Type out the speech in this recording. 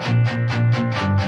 Música